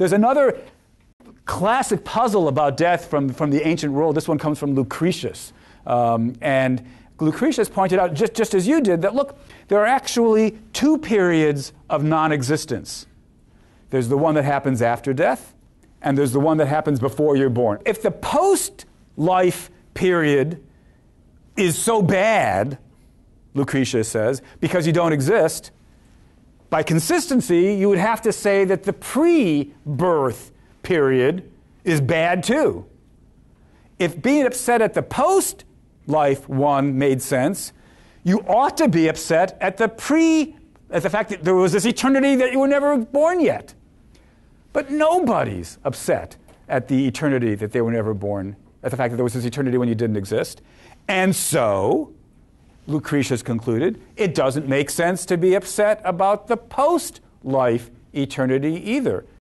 There's another classic puzzle about death from, from the ancient world. This one comes from Lucretius. Um, and Lucretius pointed out, just, just as you did, that look, there are actually two periods of non existence. There's the one that happens after death, and there's the one that happens before you're born. If the post life period is so bad, Lucretius says, because you don't exist, by consistency, you would have to say that the pre birth period is bad too. If being upset at the post life one made sense, you ought to be upset at the pre, at the fact that there was this eternity that you were never born yet. But nobody's upset at the eternity that they were never born, at the fact that there was this eternity when you didn't exist. And so, Lucretius concluded, it doesn't make sense to be upset about the post life eternity either.